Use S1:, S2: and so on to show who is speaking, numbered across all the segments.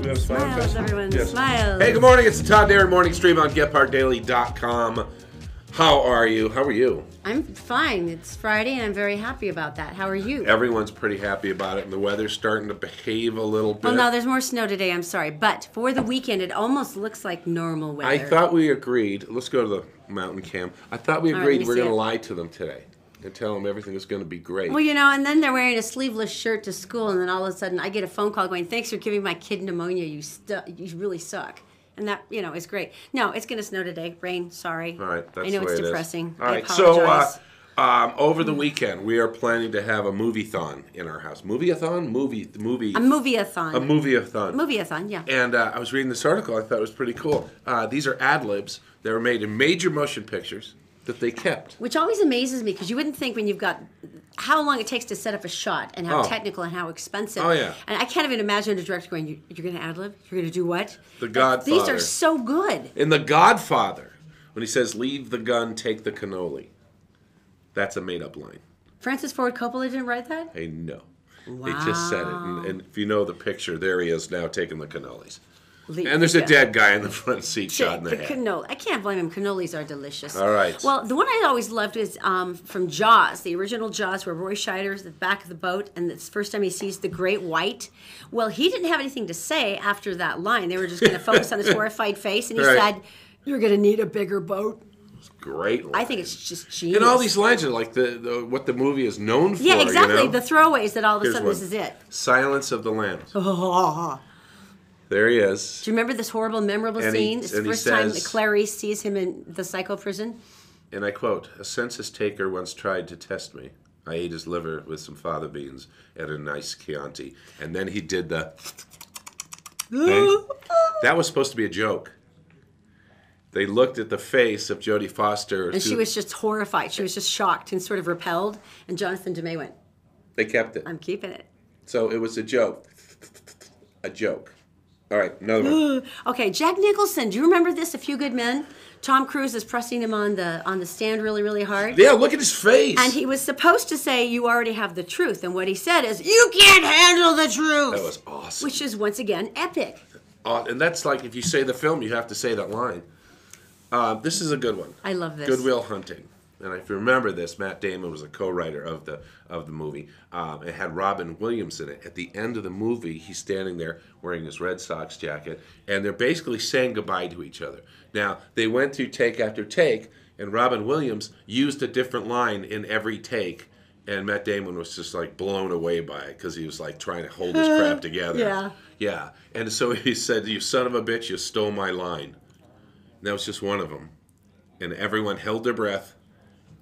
S1: We have Smile
S2: Smiles, everyone.
S1: Yes.
S2: Smiles.
S1: Hey, good morning. It's the Todd Dairy Morning Stream on GephardtDaily.com. How are you? How are you?
S2: I'm fine. It's Friday, and I'm very happy about that. How are you?
S1: Everyone's pretty happy about it, and the weather's starting to behave a little bit.
S2: well, no, there's more snow today. I'm sorry, but for the weekend, it almost looks like normal weather.
S1: I thought we agreed. Let's go to the mountain camp. I thought we agreed
S2: me
S1: we're going to lie to them today and tell them everything is going to be great.
S2: Well, you know, and then they're wearing a sleeveless shirt to school, and then all of a sudden, I get a phone call going, "Thanks for giving my kid pneumonia. You stu- you really suck." And that, you know, is great. No, it's going to snow today. Rain. Sorry.
S1: All right, that's
S2: I know it's
S1: it is.
S2: depressing.
S1: All
S2: I
S1: so uh, um, over the weekend we are planning to have a movie-thon in our house. Movie-a-thon, movie, movie,
S2: a movie-a-thon.
S1: a movie-a-thon.
S2: movie-a-thon. Yeah.
S1: And uh, I was reading this article. I thought it was pretty cool. Uh, these are ad libs. They were made in major motion pictures that they kept.
S2: Which always amazes me because you wouldn't think when you've got how long it takes to set up a shot and how
S1: Oh.
S2: technical and how expensive.
S1: Oh, yeah.
S2: And I can't even imagine a director going, you, "You're going to ad lib? You're going to do what?"
S1: The
S2: That- These are so good.
S1: In The Godfather, when he says, "Leave the gun, take the cannoli," that's a made-up line.
S2: Francis Ford Coppola didn't write that.
S1: Hey, no. He just said it, and, and if you know the picture, there he is now taking the cannolis. And there's a dead guy in the front seat shot in the
S2: the
S1: head.
S2: cannoli. I can't blame him. Cannolis are delicious.
S1: All right.
S2: Well, the one I always loved was um, from Jaws, the original Jaws, where Roy Scheider's at the back of the boat, and it's the first time he sees the great white. Well, he didn't have anything to say after that line. They were just going to focus on his horrified face, and he
S1: Right.
S2: said, "You're going to need a bigger boat."
S1: Great. Line.
S2: I think it's just genius.
S1: And all these lines are like the, the what the movie is known for.
S2: Yeah, exactly.
S1: You know?
S2: The throwaways that all of a
S1: Here's
S2: sudden
S1: one.
S2: this is it.
S1: Silence of the Lambs. There he is.
S2: Do you remember this horrible, memorable
S1: And he-
S2: scene? It's the
S1: and he
S2: first time that
S1: says-
S2: Clarice sees him in the psycho prison.
S1: And I quote: "A census taker once tried to test me. I ate his liver with some fava beans at a nice Chianti, and then he did the. thing. That was supposed to be a joke. They looked at the face of Jodie Foster.
S2: And she was just horrified. She was just shocked and sort of repelled. And Jonathan Demme went,
S1: They kept it.
S2: I'm keeping it.
S1: So it was a joke. A joke. All right, another one.
S2: Okay, Jack Nicholson. Do you remember this? A Few Good Men. Tom Cruise is pressing him on the on the stand really, really hard.
S1: Yeah, look at his face.
S2: And he was supposed to say, "You already have the truth," and what he said is, "You can't handle the truth,"
S1: that was awesome.
S2: which is once again epic.
S1: Uh, and that's like if you say the film, you have to say that line. Uh, this is a good one.
S2: I love this.
S1: Good Will Hunting. And if you remember this, Matt Damon was a co-writer of the of the movie. Um, it had Robin Williams in it. At the end of the movie, he's standing there wearing his Red Sox jacket, and they're basically saying goodbye to each other. Now they went through take after take, and Robin Williams used a different line in every take. And Matt Damon was just like blown away by it because he was like trying to hold his crap together.
S2: Yeah.
S1: Yeah. And so he said, You son of a bitch, you stole my line. And that was just one of them. And everyone held their breath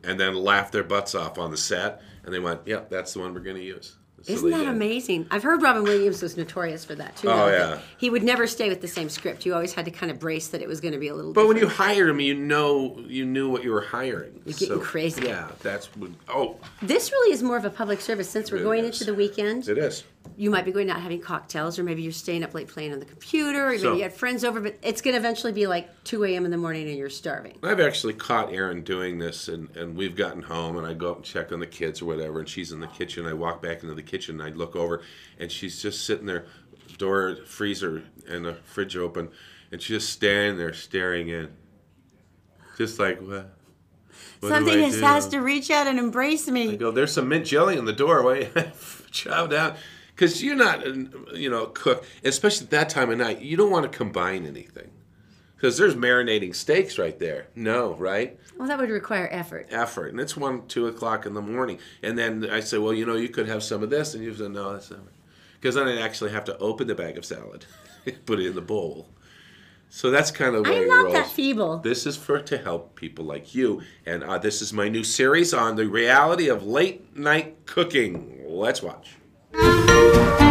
S1: and then laughed their butts off on the set. And they went, Yep, that's the one we're going to use. So
S2: Isn't that
S1: did.
S2: amazing? I've heard Robin Williams was notorious for that too.
S1: Oh,
S2: though,
S1: yeah.
S2: He would never stay with the same script. You always had to kind of brace that it was going to be a little.
S1: But when you
S2: different.
S1: hired him, you know you knew what you were hiring. You're
S2: getting crazy.
S1: Yeah, that's what. Oh,
S2: this really is more of a public service since we're going
S1: is.
S2: into the weekend.
S1: it is.
S2: You might be going out having cocktails, or maybe you're staying up late playing on the computer, or maybe
S1: So-
S2: you had friends over. But it's going to eventually be like 2 a.m. in the morning, and you're starving.
S1: I've actually caught Erin doing this, and, and we've gotten home, and I go up and check on the kids or whatever, and she's in the kitchen. I walk back into the kitchen, and I look over, and she's just sitting there, door, freezer, and the fridge open, and she's just standing there staring in, just like what? what
S2: Something
S1: I
S2: has, has to reach out and embrace
S1: I
S2: me.
S1: go, there's some mint jelly in the doorway. Chow down. Because you're not, you know, cook, especially at that time of night, you don't want to combine anything. Because there's marinating steaks right there. No, right?
S2: Well, that would require effort.
S1: effort, and it's one, two o'clock in the morning. And then I say, well, you know, you could have some of this, and you say, no, that's not. Because then I actually have to open the bag of salad, put it in the bowl. So that's kind of
S2: I'm not
S1: rolls.
S2: that feeble.
S1: This is for to help people like you, and uh, this is my new series on the reality of late night cooking. Let's watch. You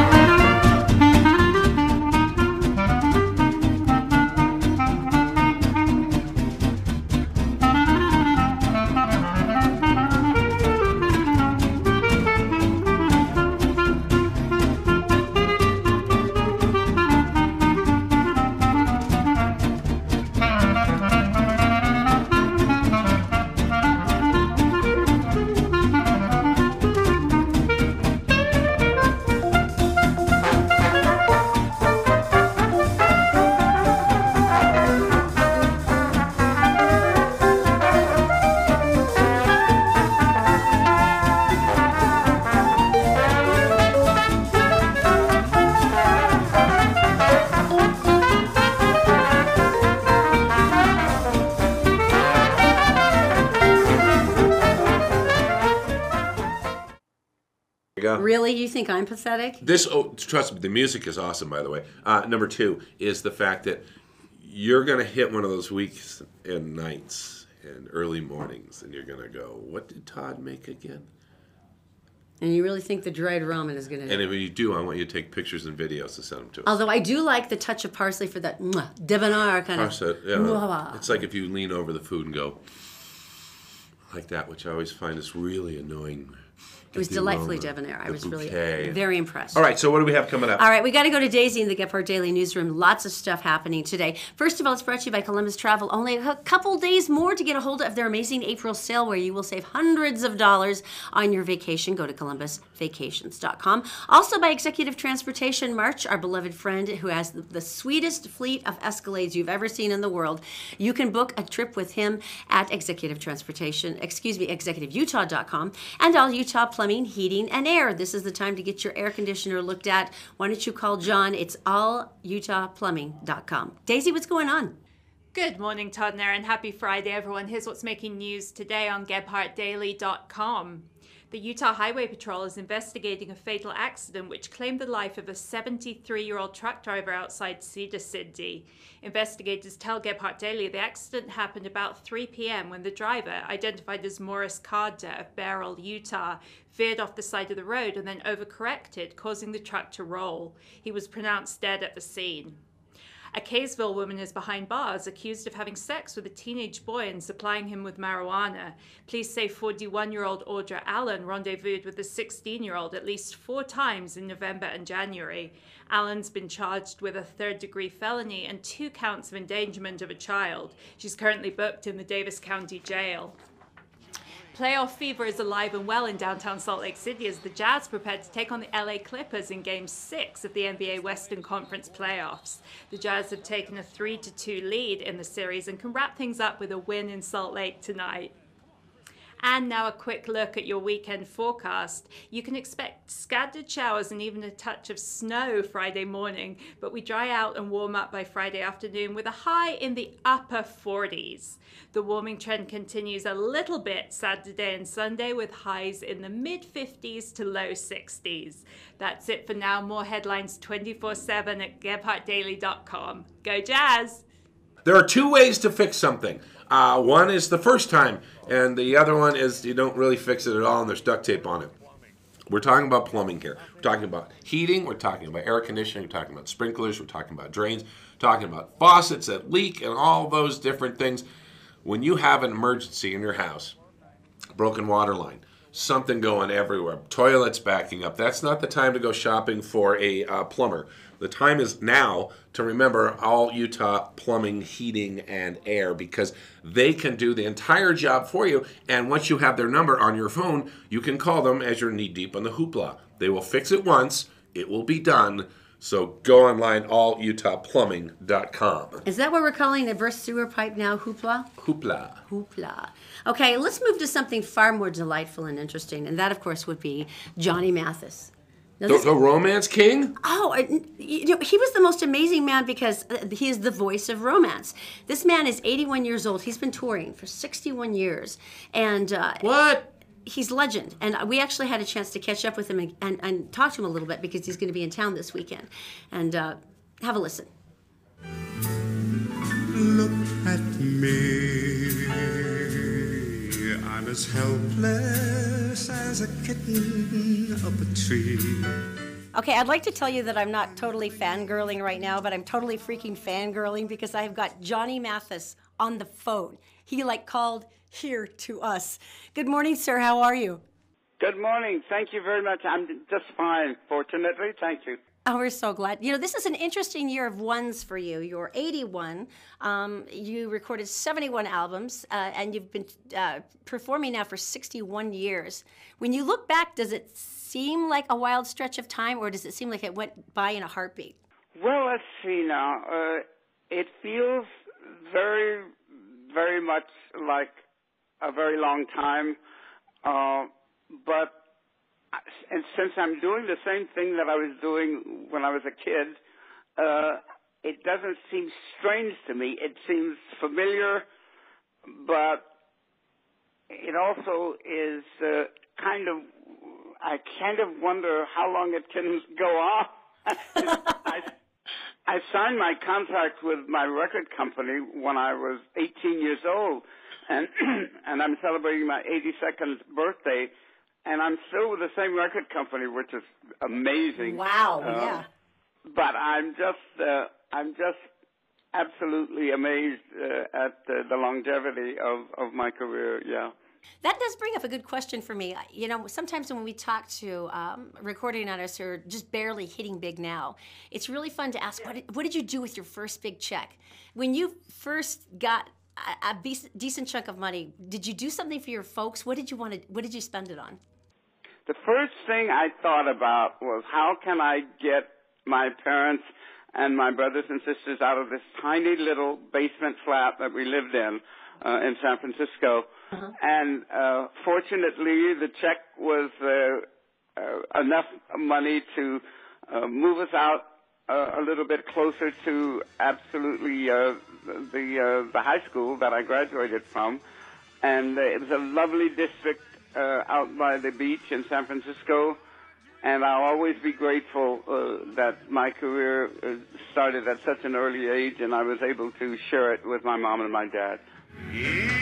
S1: go.
S2: Really, you think I'm pathetic?
S1: This, oh, trust me, the music is awesome, by the way. Uh, number two is the fact that you're going to hit one of those weeks and nights and early mornings, and you're going to go, What did Todd make again?
S2: And you really think the dried ramen is going to?
S1: And if you do, I want you to take pictures and videos to send them to us.
S2: Although I do like the touch of parsley for that mwah, debonair kind of.
S1: Parsa- yeah,
S2: Mwah.
S1: it's like if you lean over the food and go like that, which I always find is really annoying.
S2: It was delightfully debonair. I was
S1: bouquet.
S2: really very impressed.
S1: All right, so what do we have coming up?
S2: All right, we got to go to Daisy in the Gephardt Daily Newsroom. Lots of stuff happening today. First of all, it's brought to you by Columbus Travel. Only a couple days more to get a hold of their amazing April sale where you will save hundreds of dollars on your vacation. Go to columbusvacations.com. Also by Executive Transportation, March, our beloved friend who has the, sweetest fleet of Escalades you've ever seen in the world. You can book a trip with him at Executive Transportation, excuse me, executiveutah.com, and all Utah Plumbing, Heating, and Air. This is the time to get your air conditioner looked at. Why don't you call John? It's allutahplumbing.com. Daisy, what's going on?
S3: Good morning, Todd and. Happy Friday, everyone. Here's what's making news today on GephardtDaily.com. The Utah Highway Patrol is investigating a fatal accident which claimed the life of a 73 year old truck driver outside Cedar City. Investigators tell Gephardt Daily the accident happened about 3 p.m. when the driver, identified as Morris Carter of Beryl, Utah, veered off the side of the road and then overcorrected, causing the truck to roll. He was pronounced dead at the scene. A Kaysville woman is behind bars accused of having sex with a teenage boy and supplying him with marijuana. Police say 41 year old Audra Allen rendezvoused with a 16 year old at least four times in November and January. Allen's been charged with a third degree felony and two counts of endangerment of a child. She's currently booked in the Davis County Jail. Playoff fever is alive and well in downtown Salt Lake City as the Jazz prepare to take on the LA Clippers in Game 6 of the NBA Western Conference playoffs. The Jazz have taken a 3 2 lead in the series and can wrap things up with a win in Salt Lake tonight. And now a quick look at your weekend forecast. You can expect scattered showers and even a touch of snow Friday morning, but we dry out and warm up by Friday afternoon with a high in the upper 40s. The warming trend continues a little bit Saturday and Sunday with highs in the mid 50s to low 60s. That's it for now. More headlines 24 7 at GephardtDaily.com. Go Jazz!
S1: There are two ways to fix something. Uh, one is the first time, and the other one is you don't really fix it at all, and there's duct tape on it. We're talking about plumbing here. We're talking about heating. We're talking about air conditioning. We're talking about sprinklers. We're talking about drains. talking about faucets that leak and all those different things. When you have an emergency in your house, broken water line, something going everywhere, toilets backing up. That's not the time to go shopping for a uh, plumber. The time is now to remember all Utah plumbing, heating, and air because they can do the entire job for you. And once you have their number on your phone, you can call them as you're knee deep in the hoopla. They will fix it once, it will be done. So go online, allutahplumbing.com.
S2: Is that what we're calling the reverse sewer pipe now? Hoopla?
S1: Hoopla.
S2: Hoopla. Okay, let's move to something far more delightful and interesting, and that, of course, would be Johnny Mathis. Now,
S1: The,
S2: this-
S1: the romance king?
S2: Oh, you know, he was the most amazing man because uh, he is the voice of romance. This man is 81 years old. He's been touring for 61 years, and uh,
S1: What?
S2: he's legend. And we actually had a chance to catch up with him and, and, and talk to him a little bit because he's going to be in town this weekend. And uh, have a listen.
S4: Look at me. I'm as helpless as a kitten up a tree.
S2: Okay, I'd like to tell you that I'm not totally fangirling right now, but I'm totally freaking fangirling because I've got Johnny Mathis on the phone. He like called here to us. Good morning, sir. How are you?
S5: Good morning. Thank you very much. I'm just fine, fortunately. Thank you.
S2: Oh, we're so glad. You know, this is an interesting year of ones for you. You're 81. Um, you recorded 71 albums, uh, and you've been uh, performing now for 61 years. When you look back, does it seem like a wild stretch of time, or does it seem like it went by in a heartbeat?
S5: Well, let's see now. Uh, it feels very, very much like a very long time, uh, but and since I'm doing the same thing that I was doing when I was a kid, uh, it doesn't seem strange to me. It seems familiar, but it also is uh, kind of I kind of wonder how long it can go on. I, I signed my contract with my record company when I was 18 years old, and and I'm celebrating my 82nd birthday, and I'm still with the same record company, which is amazing.
S2: Wow,
S5: Uh,
S2: yeah.
S5: But I'm just uh, I'm just absolutely amazed uh, at the longevity of of my career. Yeah.
S2: That does bring up a good question for me. You know, sometimes when we talk to um, recording artists who are just barely hitting big now, it's really fun to ask, what did, what did you do with your first big check? When you first got a, a decent chunk of money, did you do something for your folks? What did you want to, what did you spend it on?
S5: The first thing I thought about was how can I get my parents and my brothers and sisters out of this tiny little basement flat that we lived in uh, in San Francisco. And uh, fortunately, the check was uh, uh, enough money to uh, move us out uh, a little bit closer to absolutely uh, the uh, the high school that I graduated from, and uh, it was a lovely district uh, out by the beach in San Francisco. And I'll always be grateful uh, that my career uh, started at such an early age, and I was able to share it with my mom and my dad.
S4: Yeah,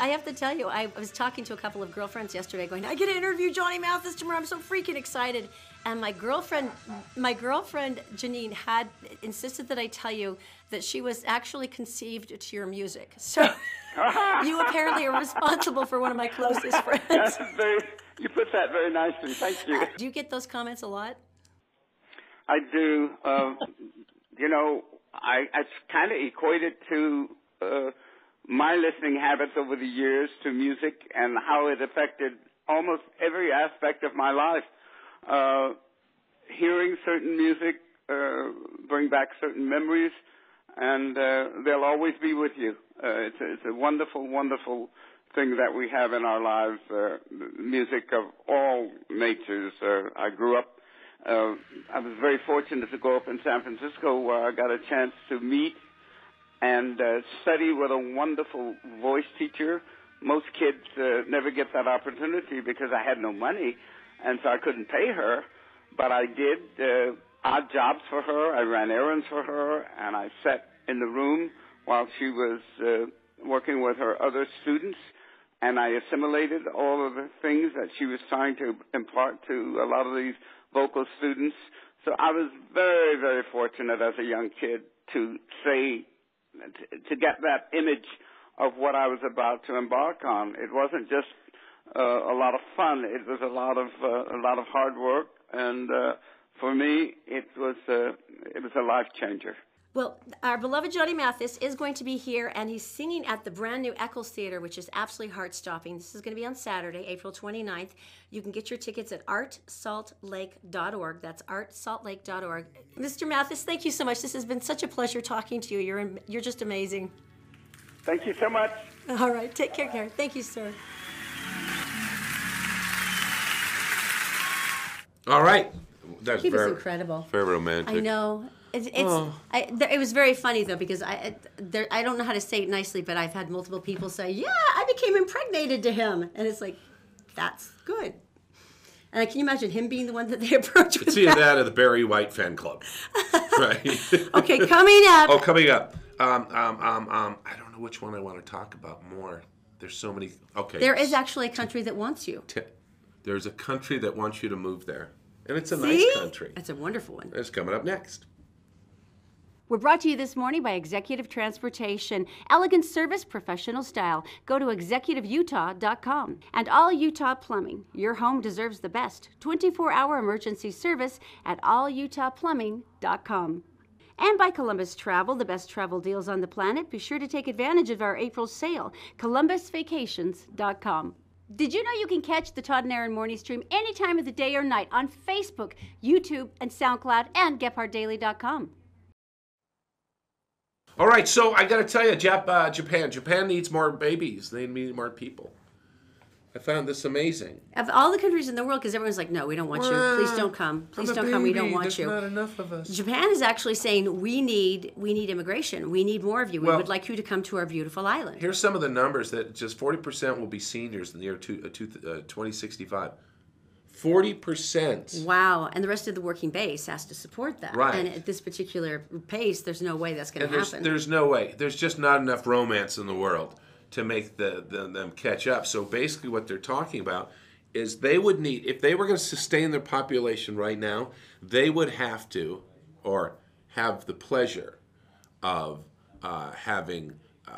S2: I have to tell you, I was talking to a couple of girlfriends yesterday, going, "I get to interview Johnny Mathis tomorrow. I'm so freaking excited!" And my girlfriend, my girlfriend Janine, had insisted that I tell you that she was actually conceived to your music. So you apparently are responsible for one of my closest friends.
S5: Very, you put that very nicely. Thank you.
S2: Do you get those comments a lot?
S5: I do. Uh, you know, I, I kind of equate it to uh, my listening habits over the years to music and how it affected almost every aspect of my life. Uh, hearing certain music uh, bring back certain memories, and uh, they'll always be with you. Uh, it's, a, it's a wonderful, wonderful thing that we have in our lives. Uh, music of all natures. Uh, I grew up uh, I was very fortunate to grow up in San Francisco where I got a chance to meet and uh, study with a wonderful voice teacher. Most kids uh, never get that opportunity because I had no money, and so I couldn't pay her. But I did uh, odd jobs for her. I ran errands for her, and I sat in the room while she was uh, working with her other students. And I assimilated all of the things that she was trying to impart to a lot of these vocal students. So I was very, very fortunate as a young kid to say, to get that image of what I was about to embark on. It wasn't just uh, a lot of fun. It was a lot of uh, a lot of hard work, and uh, for me, it was uh, it was a life changer.
S2: Well, our beloved Johnny Mathis is going to be here, and he's singing at the brand new Eccles Theater, which is absolutely heart stopping. This is going to be on Saturday, April 29th. You can get your tickets at artsaltlake.org. That's artsaltlake.org. Mr. Mathis, thank you so much. This has been such a pleasure talking to you. You're, you're just amazing.
S5: Thank you so much.
S2: All right, take care, Erin. Thank you, sir.
S1: All right. That's
S2: He was
S1: very,
S2: incredible.
S1: Very romantic.
S2: I know. It's, it's
S1: Oh.
S2: I, th- it was very funny though because I there, I don't know how to say it nicely, but I've had multiple people say, "Yeah, I became impregnated to him," and it's like, that's good. And can you imagine him being the one that they approach with
S1: It's either
S2: that?
S1: that or the Barry White fan club. right.
S2: Okay, coming up.
S1: oh, coming up. Um, um, um, um, I don't know which one I want to talk about more. There's so many. Okay.
S2: There is actually a country that wants you.
S1: There's a country that wants you to move there, and it's a
S2: See?
S1: nice country.
S2: It's a wonderful one.
S1: It's coming up next.
S6: We're brought to you this morning by Executive Transportation. Elegant service, professional style. Go to executiveutah.com. And All Utah Plumbing. Your home deserves the best. 24 hour emergency service at allutahplumbing.com. And by Columbus Travel, the best travel deals on the planet. Be sure to take advantage of our April sale. ColumbusVacations.com. Did you know you can catch the Todd and Erin morning stream any time of the day or night on Facebook, YouTube, and SoundCloud, and GephardtDaily.com?
S1: All right, so I got to tell you, Jap- uh, Japan. Japan needs more babies. They need more people. I found this amazing.
S2: Of all the countries in the world, because everyone's like, no, we don't want you. Please don't come. Please don't come. We don't want
S1: There's
S2: you.
S1: not enough of us.
S2: Japan is actually saying we need we need immigration. We need more of you. We would like you to come to our beautiful island.
S1: Here's some of the numbers that just 40% will be seniors in the year two, uh, two, uh, 2065. 40%.
S2: Wow, and the rest of the working base has to support that.
S1: Right.
S2: And at this particular pace, there's no way that's going to happen.
S1: there's no way. There's just not enough romance in the world to make the, the, them catch up. So basically, what they're talking about is they would need, if they were going to sustain their population right now, they would have to, or have the pleasure of uh, having uh,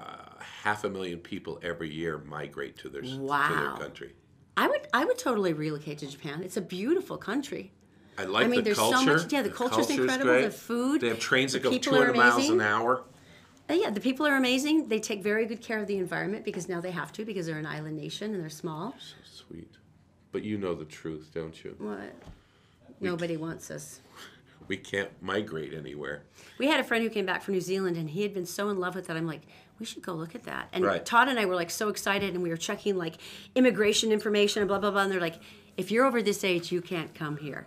S1: half a million people every year migrate to their, to their
S2: Wow.
S1: country.
S2: I would I would totally relocate to Japan. It's a beautiful country.
S1: I like
S2: I mean,
S1: the
S2: there's so
S1: culture.
S2: much- yeah, the culture's incredible,
S1: great.
S2: the food,
S1: They have trains that go
S2: people are
S1: 200 miles an hour.
S2: Uh, yeah, the people are amazing. They take very good care of the environment because now they have to because they're an island nation and they're small.
S1: So sweet. But you know the truth, don't you?
S2: What? Nobody wants us.
S1: We can't migrate anywhere.
S2: We had a friend who came back from New Zealand and he had been so in love with it. I'm like, we should go look at that. And
S1: Right.
S2: Todd and I were like so excited and we were checking like immigration information and blah, blah, blah. And they're like, if you're over this age, you can't come here.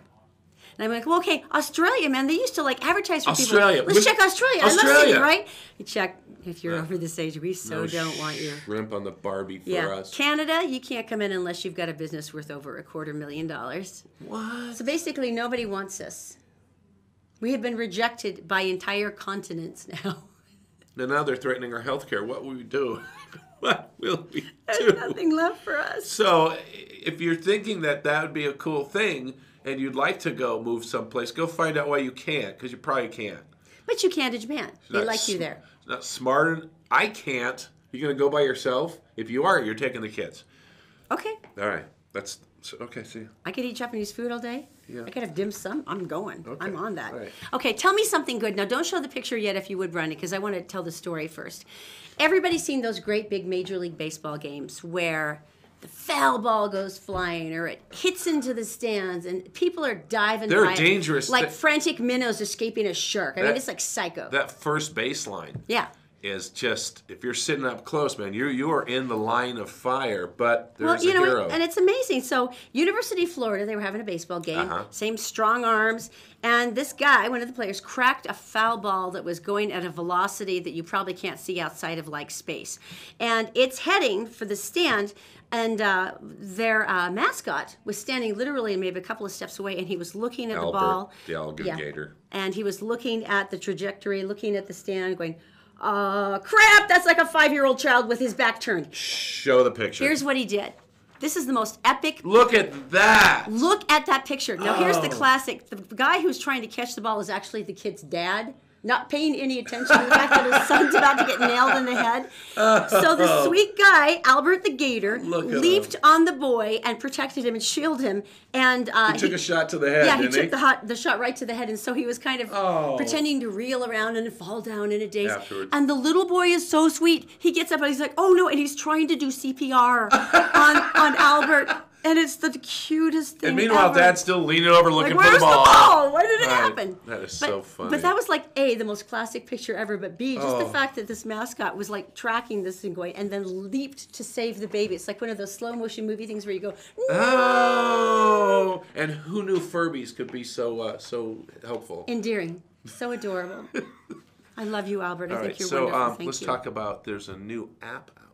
S2: And I'm like, well, okay, Australia, man. They used to like advertise for
S1: Australia.
S2: people. Let's check Australia. I love
S1: Australia.
S2: Right? You check if you're over this age. We so
S1: No
S2: don't want you.
S1: Shrimp on the Barbie for
S2: Yeah,
S1: us.
S2: Canada, you can't come in unless you've got a business worth over a quarter million dollars.
S1: what?
S2: So basically, nobody wants us. We have been rejected by entire continents now.
S1: And now they're threatening our health care. What will we do? what will we
S2: There's
S1: do?
S2: nothing left for us.
S1: So, if you're thinking that that would be a cool thing and you'd like to go move someplace, go find out why you can't, because you probably can't.
S2: But you can to Japan. They
S1: Not
S2: like you
S1: sm-
S2: there.
S1: Not smart. I can't. You're gonna go by yourself? If you are, you're taking the kids.
S2: Okay.
S1: All right. That's so, okay. See.
S2: I could eat Japanese food all day.
S1: Yeah.
S2: I could have dim sum. I'm going.
S1: Okay.
S2: I'm on that.
S1: Right.
S2: Okay, tell me something good. Now, don't show the picture yet if you would, Brenda, because I want to tell the story first. Everybody's seen those great big Major League Baseball games where the foul ball goes flying or it hits into the stands and people are diving
S1: They're dangerous.
S2: like
S1: That-
S2: frantic minnows escaping a shark. I mean, it's like psycho.
S1: That first baseline.
S2: yeah.
S1: Is just if you're sitting up close, man, you you are in the line of fire, but there's
S2: well, you
S1: a
S2: know,
S1: hero.
S2: and it's amazing. So, University of Florida, they were having a baseball game,
S1: Uh-huh.
S2: same strong arms, and this guy, one of the players, cracked a foul ball that was going at a velocity that you probably can't see outside of like space, and it's heading for the stand. And uh, their uh, mascot was standing literally maybe a couple of steps away, and he was looking at
S1: Albert,
S2: the ball.
S1: the alligator.
S2: And he was looking at the trajectory, looking at the stand, going, uh, crap, that's like a five year old child with his back turned.
S1: Show the picture.
S2: Here's what he did. This is the most epic
S1: Look at that.
S2: Look at that picture. Now, here's the
S1: Oh.
S2: classic. The guy who's trying to catch the ball is actually the kid's dad, not paying any attention to the fact that his son's about to get nailed in the head. So the sweet guy, Albert the Gator, leaped
S1: him.
S2: on the boy and protected him and shielded him. And uh,
S1: He took a shot to the head,
S2: Yeah, he took
S1: he?
S2: the hot, the shot right to the head, and so he was kind of
S1: Oh.
S2: pretending to reel around and fall down in a daze.
S1: Afterwards.
S2: And the little boy is so sweet. He gets up and he's like, "Oh no!" And he's trying to do CPR on on Albert, and it's the cutest thing.
S1: And meanwhile,
S2: ever.
S1: Dad's still leaning over looking
S2: "Where's
S1: for the ball.
S2: Where's the ball? Why did it
S1: Right.
S2: happen?"
S1: That is
S2: but,
S1: so funny.
S2: But that was like a the most classic picture ever. But b just the
S1: Oh.
S2: fact that this mascot was like tracking this thing going and then leaped to save the baby. It's like one of those slow motion movie things where you go,
S1: Oh, and who knew Furbies could be so uh, so helpful?
S2: endearing, so adorable. I love you, Albert. I think
S1: right,
S2: you're
S1: so
S2: wonderful.
S1: um,
S2: Thank
S1: let's
S2: you.
S1: talk about. There's a new app out.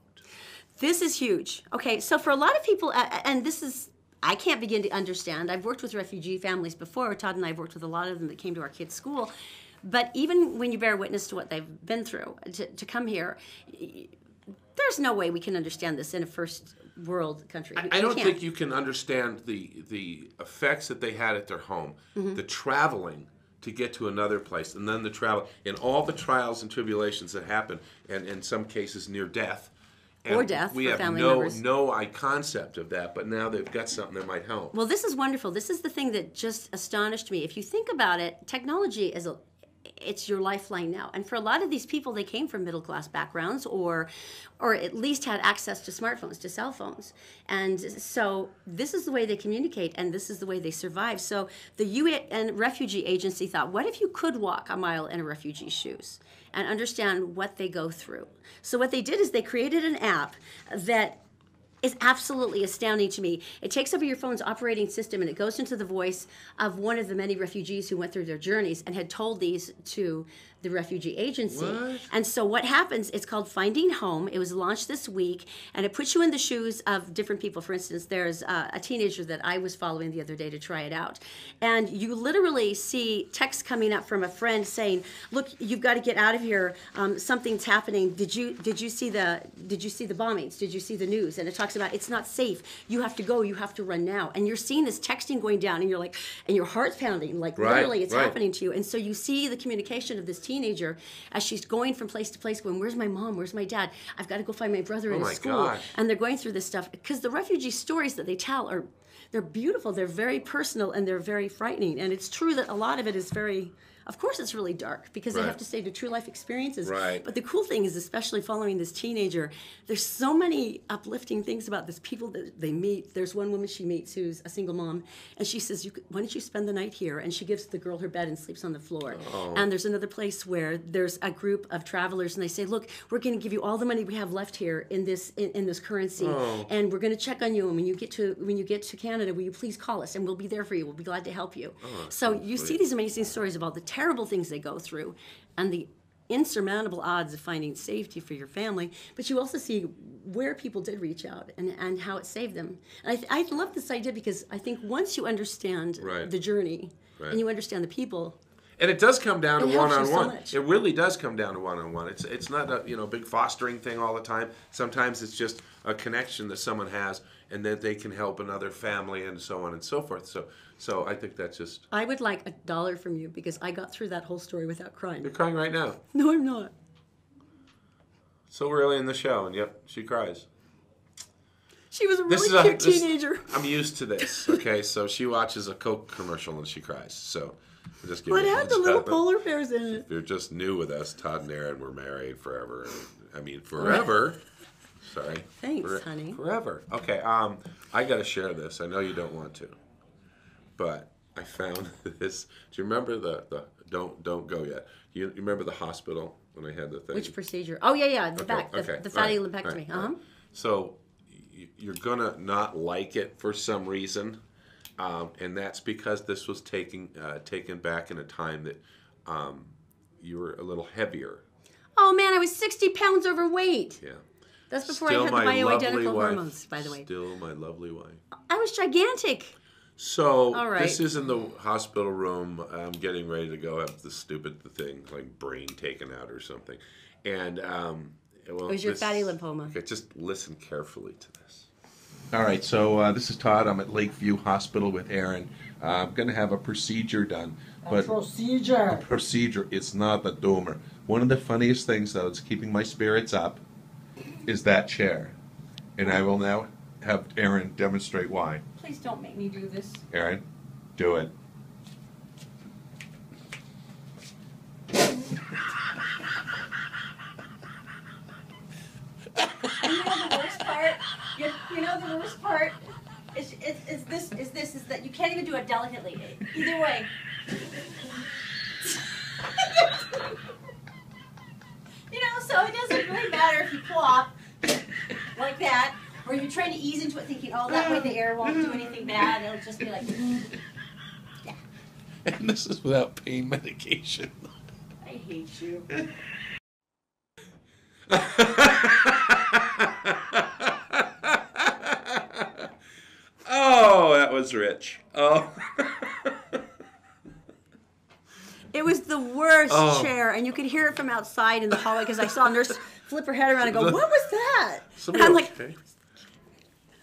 S2: This is huge. Okay, so for a lot of people, and this is, I can't begin to understand. I've worked with refugee families before. Todd and I have worked with a lot of them that came to our kids' school. But even when you bear witness to what they've been through to, to come here, there's no way we can understand this in a first world country.
S1: I
S2: We
S1: don't
S2: can't.
S1: think you can understand the the effects that they had at their home,
S2: Mm-hmm.
S1: the traveling to get to another place, and then the travel, and all the trials and tribulations that happen, and in some cases near death. And
S2: Or death
S1: We
S2: for
S1: have
S2: family
S1: no
S2: members.
S1: no I concept of that, but now they've got something that might help.
S2: Well, this is wonderful. This is the thing that just astonished me. If you think about it, technology is a it's your lifeline now. And for a lot of these people, they came from middle class backgrounds or or at least had access to smartphones, to cell phones. And so this is the way they communicate and this is the way they survive. So the UN Refugee Agency thought, what if you could walk a mile in a refugee's shoes and understand what they go through? So what they did is they created an app that is absolutely astounding to me. It takes over your phone's operating system and it goes into the voice of one of the many refugees who went through their journeys and had told these to the refugee agency.
S1: What?
S2: And so what happens, it's called Finding Home. It was launched this week and it puts you in the shoes of different people. For instance, there's uh, a teenager that I was following the other day to try it out. And you literally see text coming up from a friend saying, "Look, you've got to get out of here. Um, something's happening. Did you did you see the did you see the bombings? Did you see the news?" And it talks about it's not safe. You have to go. You have to run now. And you're seeing this texting going down, and you're like, and your heart's pounding. Like
S1: Right,
S2: literally, it's
S1: right.
S2: happening to you. And so you see the communication of this teenager as she's going from place to place, going, "Where's my mom? Where's my dad? I've got to go find my brother
S1: Oh
S2: in
S1: my
S2: school." And they're going through this stuff because the refugee stories that they tell are they're beautiful, they're very personal, and they're very frightening. And it's true that a lot of it is very. Of course, it's really dark because they have to say to true life experiences.
S1: Right.
S2: But the cool thing is, especially following this teenager, there's so many uplifting things about this people that they meet. There's one woman she meets who's a single mom, and she says, you, "Why don't you spend the night here?" And she gives the girl her bed and sleeps on the floor.
S1: Oh.
S2: And there's another place where there's a group of travelers, and they say, "Look, we're going to give you all the money we have left here in this in, in this currency,
S1: Oh.
S2: and we're going to check on you. And when you get to when you get to Canada, will you please call us, and we'll be there for you. We'll be glad to help you."
S1: Oh,
S2: so you see these amazing stories about the terrible things they go through, and the insurmountable odds of finding safety for your family, but you also see where people did reach out and, and how it saved them. And I, th- I love this idea because I think once you understand
S1: Right.
S2: the journey
S1: Right.
S2: and you understand the people,
S1: And it does come down to
S2: It helps
S1: one on one. It really does come down to one on one. It's it's not a you know big fostering thing all the time. Sometimes it's just a connection that someone has, and that they can help another family and so on and so forth. So so I think that's just
S2: I would like a dollar from you because I got through that whole story without crying.
S1: you're crying right now.
S2: No, I'm not.
S1: So early in the show, and yep, she cries.
S2: She was a
S1: This
S2: really
S1: is a this-
S2: teenager.
S1: I'm used to this. Okay, so she watches a Coke commercial and she cries. So just give
S2: Well, it had the little polar bears in it.
S1: If you're just new with us, Todd and Erin were married forever. I mean, forever. Sorry.
S2: Thanks, honey.
S1: Forever. Okay. Um, I got to share this. I know you don't want to, but I found this. Do you remember the the don't don't go yet? You, you remember the hospital when I had the thing?
S2: Which procedure? Oh yeah, yeah, the
S1: Okay,
S2: back, the,
S1: okay,
S2: the fatty
S1: right,
S2: lumpectomy.
S1: all right, all right. So you're gonna not like it for some reason, um, and that's because this was taken uh, taken back in a time that um, you were a little heavier.
S2: Oh man, I was 60 pounds overweight.
S1: Yeah.
S2: That's before
S1: Still
S2: I had the
S1: my lovely
S2: bioidentical
S1: wife.
S2: hormones, by the way.
S1: Still my lovely wife.
S2: I was gigantic.
S1: So
S2: All right.
S1: this is in the hospital room. I'm getting ready to go have the stupid thing like brain taken out or something, and um, well,
S2: It was your
S1: this-
S2: fatty lymphoma.
S1: Okay, just listen carefully to this. All right, so uh, this is Todd. I'm at Lakeview Hospital with Erin. Uh, I'm going to have a procedure done, but
S7: procedure.
S1: A procedure. It's not the tumor. One of the funniest things, though, that's keeping my spirits up, is that chair, and I will now have Erin demonstrate why.
S2: Please don't make me do this.
S1: Erin, do it.
S2: And you know the worst part? You, worst part? Is, is, is this is this is that you can't even do it delicately. Either way. you know, so it doesn't really matter if you plop like that, or you're trying to ease into it thinking, oh, that way the air won't do anything bad. It'll just be like, Yeah.
S1: And this is without pain medication.
S2: I hate you.
S1: oh, that was rich. Oh.
S2: It was the worst
S1: Oh.
S2: chair, and you could hear it from outside in the hallway because I saw a nurse flip her head around and go, "What was that?" And I'm like,
S1: okay?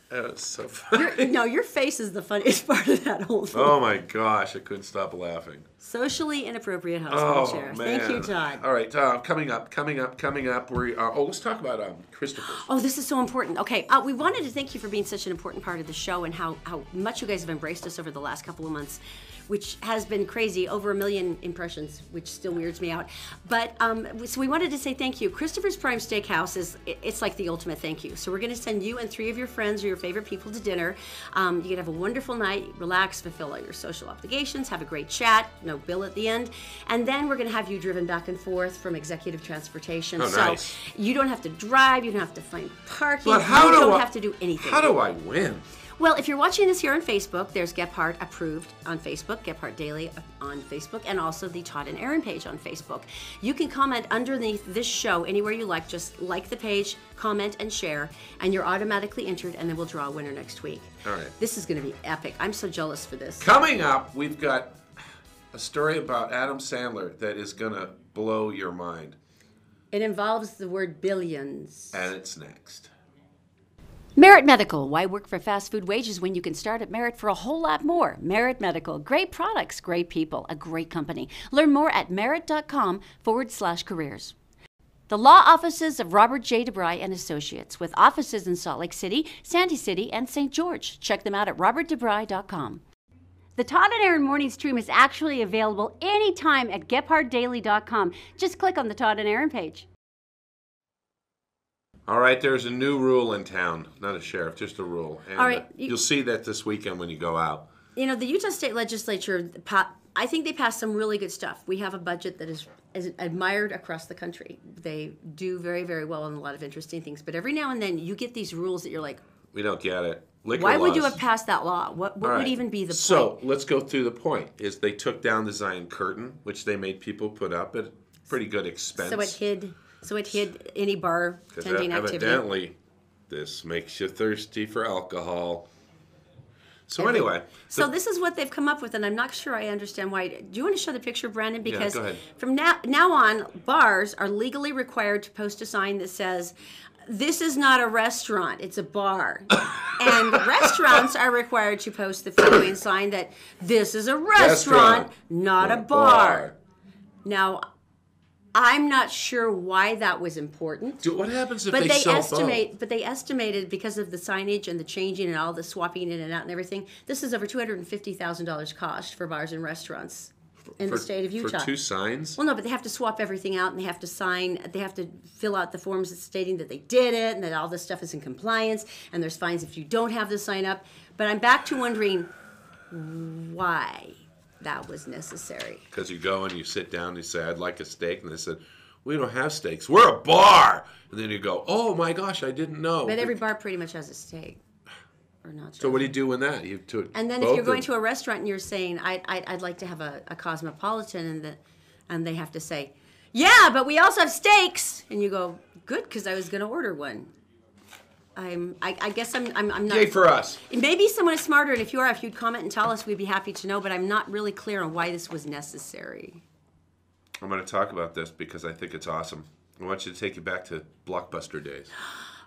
S1: That was so funny.
S2: your, "No, your face is the funniest part of that whole thing."
S1: Oh my gosh, I couldn't stop laughing.
S2: Socially inappropriate hospital
S1: Oh
S2: chair.
S1: man!
S2: Thank you, Todd.
S1: All right, uh, coming up, coming up, coming up. We uh, oh, let's talk about um, Christopher.
S2: Oh, this is so important. Okay, uh, we wanted to thank you for being such an important part of the show and how, how much you guys have embraced us over the last couple of months. Which has been crazy, over a million impressions, which still weirds me out. But um, so we wanted to say thank you. Christopher's Prime Steakhouse is it's like the ultimate thank you. So we're going to send you and three of your friends or your favorite people to dinner. Um, you can have a wonderful night, relax, fulfill all your social obligations, have a great chat, no bill at the end, and then we're going to have you driven back and forth from executive transportation.
S1: Oh,
S2: so
S1: nice.
S2: you don't have to drive, you don't have to find parking,
S1: But how
S2: you
S1: do
S2: don't
S1: I,
S2: have to do anything.
S1: How do I win?
S2: Well, if you're watching this here on Facebook, there's Gephardt Approved on Facebook, Gephardt Daily on Facebook, and also the Todd and Erin page on Facebook. You can comment underneath this show anywhere you like. Just like the page, comment, and share, and you're automatically entered, and then we'll draw a winner next week.
S1: All right.
S2: This is going to be epic. I'm so jealous for this.
S1: Coming up, we've got a story about Adam Sandler that is going to blow your mind,
S2: It involves the word billions.
S1: and it's next.
S6: Merit Medical. Why work for fast food wages when you can start at Merit for a whole lot more? Merit Medical. Great products, great people, a great company. Learn more at merit.com forward slash careers. The law offices of Robert J. DeBry and Associates, with offices in Salt Lake City, Sandy City, and St. George. Check them out at robertdebry.com. The Todd and Erin Morning Stream is actually available anytime at gephardtdaily.com. Just click on the Todd and Erin page.
S1: All right, there's a new rule in town. Not a sheriff, just a rule. And
S2: All right, you-
S1: you'll see that this weekend when you go out.
S2: You know, the Utah State Legislature, I think they passed some really good stuff. We have a budget that is, is admired across the country. They do very, very well on a lot of interesting things. But every now and then you get these rules that you're like,
S1: We don't get it. Liquor
S2: why would you have passed that law? What, what
S1: All
S2: would even be the
S1: So
S2: point?
S1: So let's go through the point. Is they took down the Zion curtain, which they made people put up at pretty good expense.
S2: So it hid, so it hid any bar tending activity.
S1: evidently, this makes you thirsty for alcohol. So anyway,
S2: So
S1: the-
S2: this is what they've come up with, and I'm not sure I understand why. Do you want to show the picture, Brandon? Because
S1: go ahead.
S2: from now now on, bars are legally required to post a sign that says, "This is not a restaurant; it's a bar." and restaurants are required to post the following sign that this is a restaurant, not a bar. Now, I'm not sure why that was important.
S1: Dude, what happens if
S2: But
S1: they,
S2: they estimate, but they estimated because of the signage and the changing and all the swapping in and out and everything. This is over two hundred and fifty thousand dollars cost for bars and restaurants in
S1: for,
S2: the state of Utah.
S1: for two signs.
S2: well, no, but they have to swap everything out and they have to sign. They have to fill out the forms stating that they did it and that all this stuff is in compliance. And there's fines if you don't have the sign up. But I'm back to wondering why that was necessary.
S1: Because you go and you sit down and you say, I'd like a steak. And they said, We don't have steaks. We're a bar. And then you go, Oh my gosh, I didn't know.
S2: But every bar pretty much has a steak, or not.
S1: so what do you do in that? You to
S2: And then if you're going to a restaurant and you're saying, I, I, I'd like to have a, a cosmopolitan, and the, and they have to say, yeah, but we also have steaks, and you go, good, because I was going to order one. I'm, I, I guess I'm, I'm, I'm not.
S1: Yay for us.
S2: Maybe someone is smarter, and if you are, if you'd comment and tell us, we'd be happy to know. But I'm not really clear on why this was necessary.
S1: I'm going to talk about this because I think it's awesome. I want you to take you back to Blockbuster days.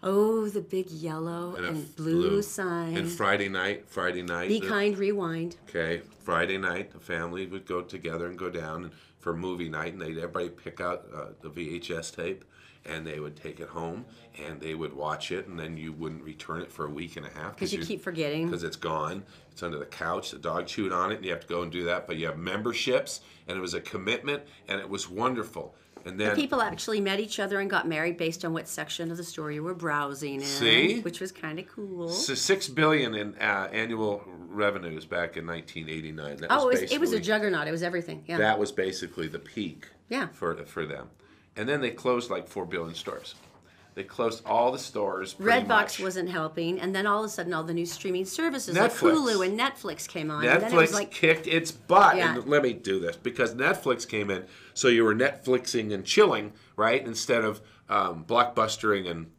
S2: Oh, the big yellow and,
S1: a
S2: blue, sign.
S1: And Friday night, Friday night.
S2: Be
S1: the-
S2: kind, rewind.
S1: Okay, Friday night, the family would go together and go down for movie night, and they'd everybody pick out uh, the VHS tape, and they would take it home, and they would watch it, and then you wouldn't return it for a week and a half
S2: 'Cause you keep forgetting.
S1: because it's gone. It's under the couch. The dog chewed on it, and you have to go and do that. But you have memberships, and it was a commitment, and it was wonderful. And then
S2: People actually met each other and got married based on what section of the store you were browsing in,
S1: See?
S2: which was kind of cool.
S1: so six billion in uh, annual revenues back in 1989. That
S2: oh, it
S1: was,
S2: was, it was a juggernaut. It was everything. Yeah.
S1: that was basically the peak
S2: Yeah.
S1: for for them and then they closed like 4 billion stores they closed all the stores
S2: Redbox
S1: much.
S2: wasn't helping, and then all of a sudden, all the new streaming services like
S1: Netflix.
S2: Hulu and Netflix came on. and then it
S1: Netflix
S2: was like,
S1: kicked its butt,
S2: Yeah.
S1: and let me do this because Netflix came in, so you were Netflixing and chilling, right? Instead of um, blockbustering, and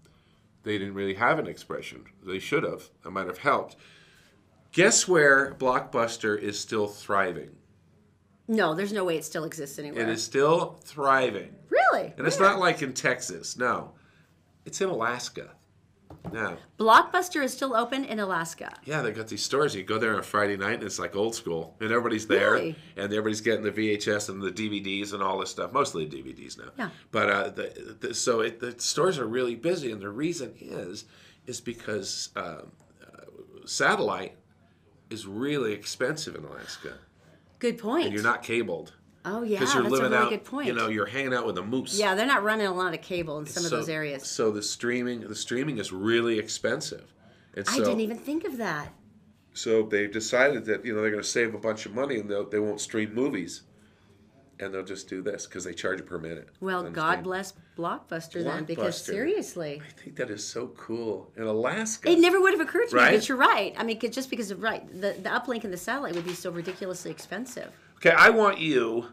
S1: they didn't really have an expression. They should have. That might have helped. Guess where Blockbuster is still thriving?
S2: No, there's no way it still exists anywhere.
S1: It is still thriving.
S2: really.
S1: And it's not like in Texas. No, it's in Alaska. Now,
S2: Blockbuster is still open in Alaska.
S1: yeah, they got these stores. You go there on a Friday night, and it's like old school, and everybody's there,
S2: Really?
S1: and everybody's getting the VHS and the DVDs and all this stuff. Mostly DVDs now.
S2: Yeah.
S1: But uh, the, the, so it, the stores are really busy, and the reason is is because um, uh, satellite is really expensive in Alaska.
S2: Good point.
S1: and you're not cabled
S2: oh yeah, that's
S1: you're
S2: a
S1: living
S2: really
S1: out.
S2: good point.
S1: You know, you're hanging out with a moose.
S2: yeah, they're not running a lot of cable in some of those areas.
S1: So the streaming, the streaming is really expensive. And
S2: I
S1: so,
S2: didn't even think of that.
S1: So they've decided that you know they're going to save a bunch of money and they won't stream movies, and they'll just do this because they charge per minute.
S2: Well, God bless Blockbuster, then, because seriously,
S1: I think that is so cool in Alaska.
S2: it never would have occurred to me. But you're right. I mean, just because of right, the the uplink and the satellite would be so ridiculously expensive.
S1: Okay, I want you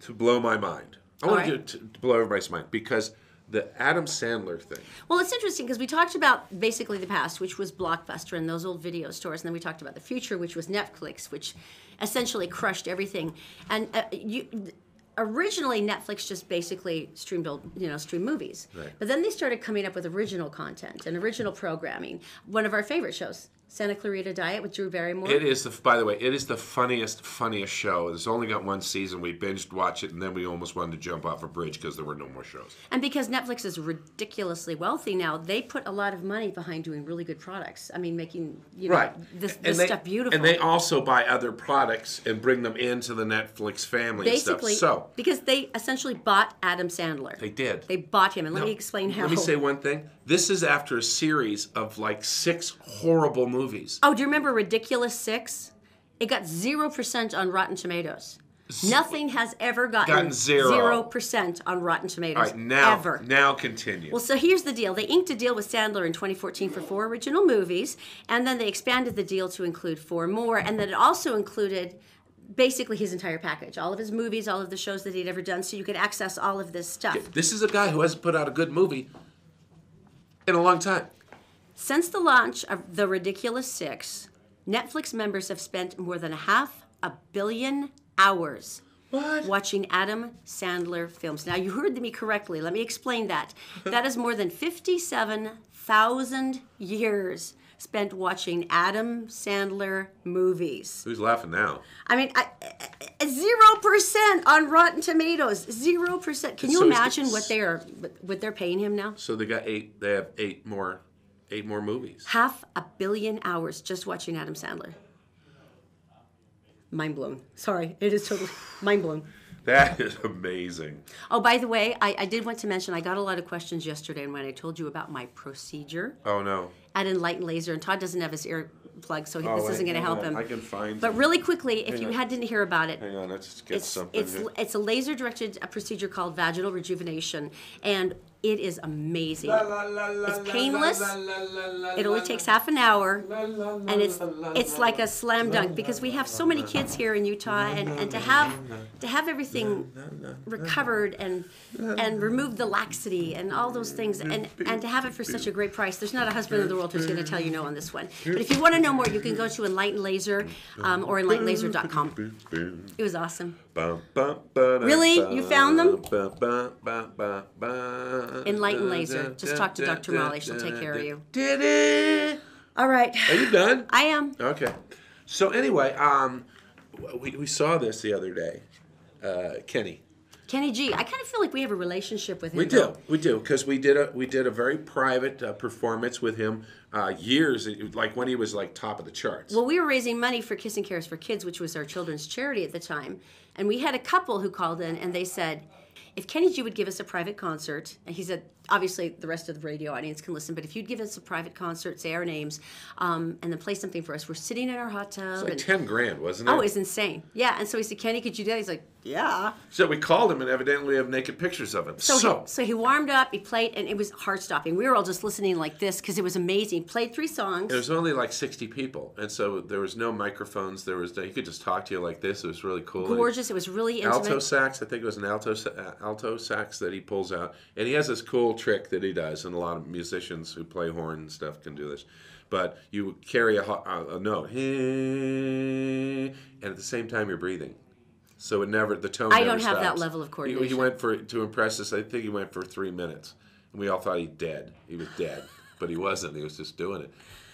S1: to blow my mind. I
S2: All
S1: want
S2: right.
S1: you to, to blow everybody's mind because the Adam Sandler thing.
S2: Well, it's interesting because we talked about basically the past, which was Blockbuster and those old video stores, and then we talked about the future, which was Netflix, which essentially crushed everything. And uh, you, originally, Netflix just basically streamed old, you know, streamed movies.
S1: Right.
S2: But then they started coming up with original content and original programming. One of our favorite shows, Santa Clarita Diet with Drew Barrymore.
S1: It is the by the way, it is the funniest, funniest show. It's only got one season. We binged watch it, and then we almost wanted to jump off a bridge because there were no more shows.
S2: And because Netflix is ridiculously wealthy now, they put a lot of money behind doing really good products. I mean, making you know
S1: Right.
S2: this, this
S1: they-
S2: stuff beautiful.
S1: And they also buy other products and bring them into the Netflix family
S2: basically
S1: and stuff. So
S2: because they essentially bought Adam Sandler.
S1: they did.
S2: They bought him, and let me explain how.
S1: Let me say one thing. This is after a series of like six horrible movies.
S2: Oh, do you remember Ridiculous Six? It got zero percent on Rotten Tomatoes. Nothing has ever gotten
S1: Gotten zero.
S2: percent on Rotten Tomatoes.
S1: All right, now
S2: ever.
S1: now continue.
S2: Well, so here's the deal. They inked a deal with Sandler in 2014 for four original movies, and then they expanded the deal to include four more, and then it also included basically his entire package all of his movies, all of the shows that he'd ever done, so you could access all of this stuff.
S1: this is a guy who hasn't put out a good movie in a long time.
S2: Since the launch of The Ridiculous Six, Netflix members have spent more than a half a billion hours
S1: What?
S2: watching Adam Sandler films. Now, you heard me correctly. Let me explain that. That is more than 57,000 years spent watching Adam Sandler movies.
S1: Who's laughing now?
S2: I mean, zero percent on Rotten Tomatoes. Zero percent. Can you
S1: So
S2: imagine what they are, what they're paying him now?
S1: So they got eight. They have eight more, eight more movies.
S2: half a billion hours just watching Adam Sandler. Mind blown. Sorry, it is totally mind blown.
S1: That is amazing.
S2: Oh, by the way, I, I did want to mention I got a lot of questions yesterday and when I told you about my procedure
S1: Oh no.
S2: At Enlighten Laser, and Todd doesn't have his earplug, so
S1: Oh,
S2: this
S1: wait,
S2: isn't going to help
S1: on.
S2: him.
S1: I can find.
S2: But really quickly, if
S1: Hang
S2: you
S1: on.
S2: had didn't hear about it,
S1: hang on. Let's get
S2: it's
S1: something.
S2: it's
S1: here.
S2: it's a laser directed uh, procedure called vaginal rejuvenation, and it is amazing. It's painless. It only takes half an hour, and it's it's like a slam dunk because we have so many kids here in Utah, and, and to have to have everything recovered and and remove the laxity and all those things, and and to have it for such a great price. There's not a husband in the world who's going to tell you no on this one. But if you want to know more, you can go to Enlighten Laser um, or enlightenlaser.com. It was awesome. Really? You found them? Enlighten Laser. Just talk to Dr. Molly. She'll take care of you.
S1: Did it?
S2: All right.
S1: Are you done?
S2: I am.
S1: Okay. So anyway, um, we, we saw this the other day. Uh, Kenny.
S2: Kenny G. I kind of feel like we have a relationship with him.
S1: We
S2: though.
S1: do, we do, because we did a we did a very private uh, performance with him uh, years, like when he was like top of the charts.
S2: Well, we were raising money for Kissing Cares for Kids, which was our children's charity at the time. And we had a couple who called in and they said, if Kenny G would give us a private concert, and he said, obviously the rest of the radio audience can listen, but if you'd give us a private concert, say our names, um, and then play something for us, we're sitting in our hot tub.
S1: It's like
S2: and-
S1: ten grand, wasn't it?
S2: oh, it's insane. Yeah. And so he said, Kenny, could you do that? He's like, yeah.
S1: so we called him, and evidently we have naked pictures of him.
S2: So,
S1: So,
S2: he, so he warmed up, he played, and it was heart stopping. We were all just listening like this because it was amazing. He played three songs.
S1: there was only like sixty people, and so there was no microphones. There was he could just talk to you like this. It was really cool.
S2: gorgeous. It was really intimate.
S1: alto sax. I think it was an alto alto sax that he pulls out, and he has this cool trick that he does, and a lot of musicians who play horn and stuff can do this. But you carry a, a, a note, and at the same time you're breathing, so it never the tone.
S2: I
S1: never
S2: don't have that level of
S1: He- He, went for to impress us. I think he went for three minutes, and we all thought he dead. He was dead, but he wasn't. He was just doing it.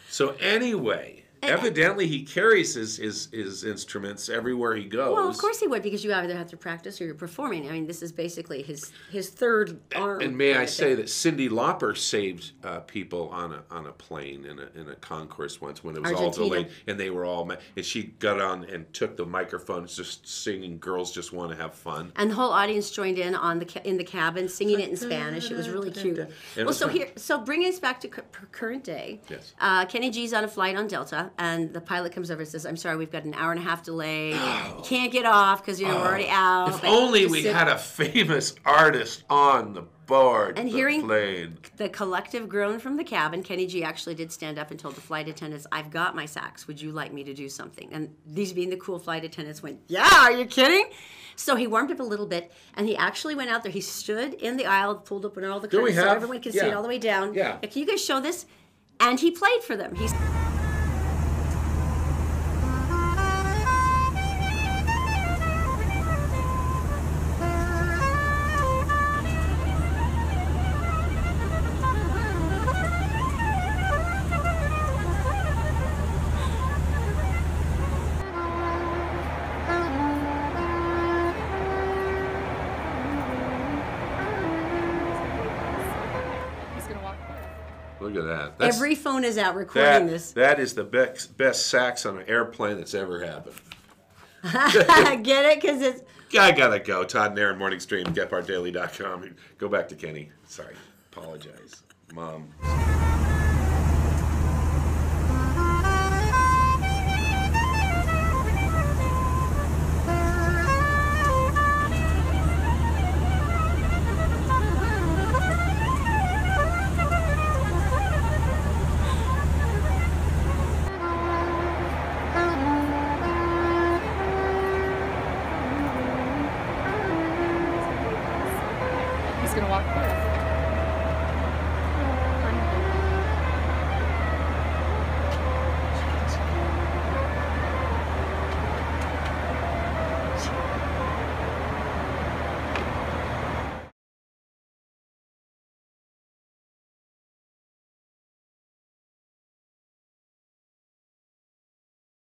S1: So anyway, Evidently, he carries his, his his instruments everywhere he goes.
S2: Well, of course he would, because you either have to practice or you're performing. I mean, this is basically his his third arm.
S1: And may I say that Cyndi Lauper saved uh, people on a on a plane in a in a concourse once when it was all delayed and they were all and she got on and took the microphone just singing "Girls Just Want to Have Fun."
S2: and the whole audience joined in on the ca- in the cabin singing it in Spanish. It was really cute. Well, so
S1: fun.
S2: here, so bringing us back to cu- current day.
S1: Yes.
S2: Uh, Kenny G's on a flight on Delta, and the pilot comes over and says, "I'm sorry, we've got an hour and a half delay. You can't get off because you know we're oh. already out."
S1: Oh. If only we
S2: sit-
S1: had a famous artist on the board.
S2: And
S1: the
S2: hearing-
S1: plane.
S2: the collective groan from the cabin. Kenny G actually did stand up and told the flight attendants, "I've got my sax. Would you like me to do something?" And these being the cool flight attendants went, "Yeah, are you kidding?" So he warmed up a little bit, and he actually went out there. He stood in the aisle, pulled open all the curtains so everyone could see it all the way down.
S1: Yeah.
S2: Can you guys show this? And he played for them. He's
S1: Look at that. That's,
S2: every phone is out recording
S1: that,
S2: this.
S1: that is the best best sax on an airplane that's ever happened.
S2: Get it? Because it's
S1: I gotta go. Todd and Erin Morning Stream, GephardtDaily.com. Go back to Kenny. Sorry. Apologize. Mom.